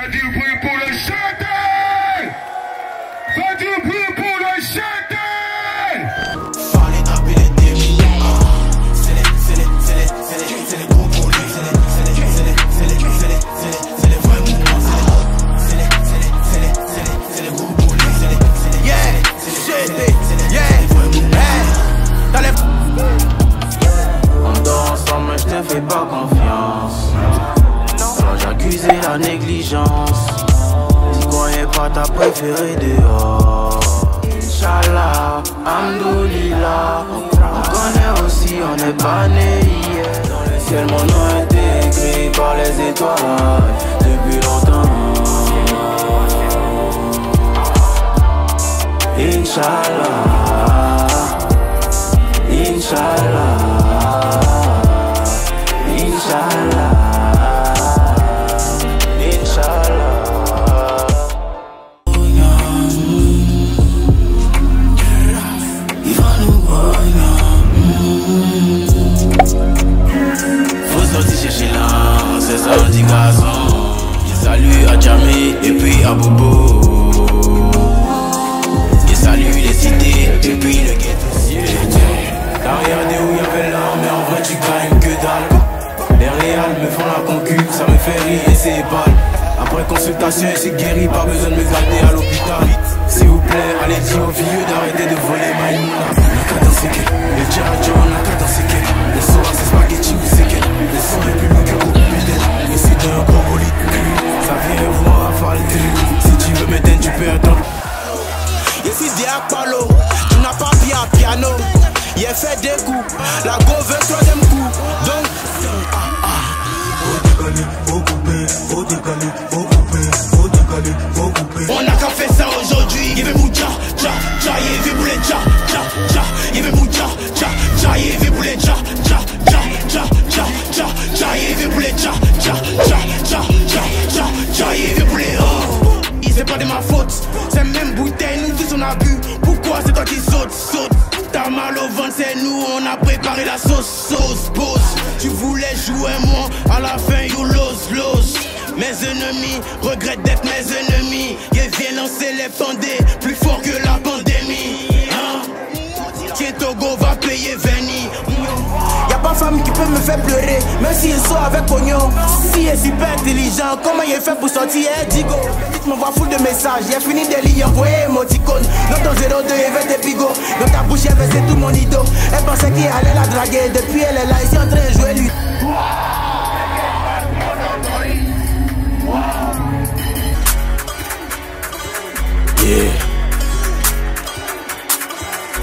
Fais du bruit pour le chanter Fais du bruit pour le chanter les démons. C'est les, c'est les, c'est les, c'est les, c'est les gros poulets. C'est les, c'est les, c'est les, c'est les, c'est les, c'est les, c'est les vrais mouvements. C'est les, c'est les, c'est les, c'est les, c'est les gros poulets. C'est les, c'est les, yeah, shit, yeah, hey, dans les. On dort ensemble, mais je te fais pas confiance. J'accusais la négligence. Tu croyais pas ta préférée dehors. Inch'Allah, Alhamdoulilah. On connaît aussi, on n'est pas né hier. Dans le ciel, mon nom est écrit par les étoiles depuis longtemps. Inch'Allah, Inch'Allah, à Bobo. Et salut les cités et puis le ghetto. T'as regardé où y'avait l'or, mais en vrai tu gagnes que dalle. Les réals me font la concu, ça me fait rire et c'est balles. Après consultation, c'est guéri, pas besoin de me garder à l'hôpital. S'il vous plaît, allez dire aux vieux d'arrêter de voler ma Naka dans ses quais, le Djaradjo, naka dans Diak Palo, tu n'as pas bien un piano. Il a fait des coups, la go veut troisième coup. Donc, On a qu'à faire ça aujourd'hui. Il veut mouja, ja, ja, il veut bouler, ja, ja, ja, il veut mouja, ja, ja, il veut bouler, ja, ja, ja, ja, ja, ja, il veut ja, ja, a préparé la sauce, sauce, boss. Tu voulais jouer moi, à la fin you lose, lose. Mes ennemis regrettent d'être mes ennemis. Viennent lancer les pendés, plus fort que la pandémie. Hein? Togo va payer Veni. Pas femme qui peut me faire pleurer, même s'il sort avec pognon. Si est super intelligent, comment il fait pour sortir? Eh, Digo, il m'envoie full de messages. J'ai fini des lignes, envoyé émoticône. Dans ton 02, il veut des pigots. Dans ta bouche, elle versait tout mon ido. Elle pensait qu'il allait la draguer. Depuis, elle est là, ici en train de jouer lui. Yeah.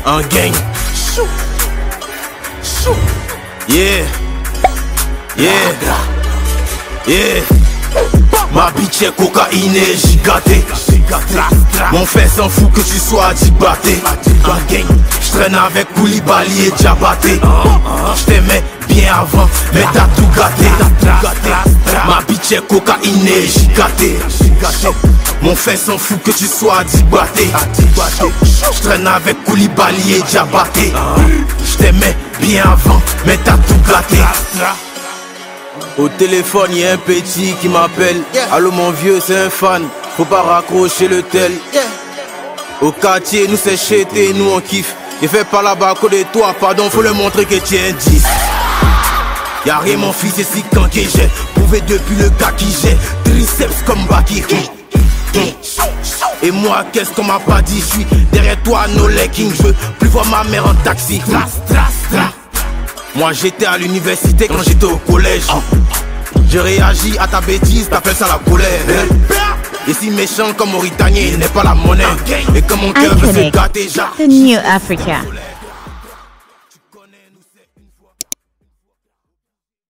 Un gang. Chou. Chou. Yeah. Yeah. Yeah. Ma bitch est cocaïne et gigatée. Mon frère s'en fout que tu sois dibaté. Un gang. J'traîne avec Koulibaly et Diabaté. J't'aimais bien avant, mais t'as tout gâté. Ma bitch est cocaïne et gigatée. Mon frère s'en fout que tu sois dibaté. J'traîne avec Koulibaly et Diabaté. J't'aimais bien avant, mais t'as tout gâté. Au téléphone, y a un petit qui m'appelle. Allô mon vieux, c'est un fan. Faut pas raccrocher le tel. Au quartier, nous c'est chété, nous on kiffe. Il fait par là-bas à côté de toi, pardon, faut le montrer que tu es un 10. Y'a rien mon fils, c'est si quand que j'ai prouvé depuis le gars qui j'ai triceps comme Baki. Et moi, qu'est-ce qu'on m'a pas dit? J'suis derrière toi, no legging, je veux plus voir ma mère en taxi. Tras, tras, tras. Moi j'étais à l'université quand j'étais au collège. Je réagis à ta bêtise, t'appelles ça la colère. Et si méchant comme Mauritanien, il n'est pas la monnaie. Et comme mon cœur veut se gâter, the new Africa.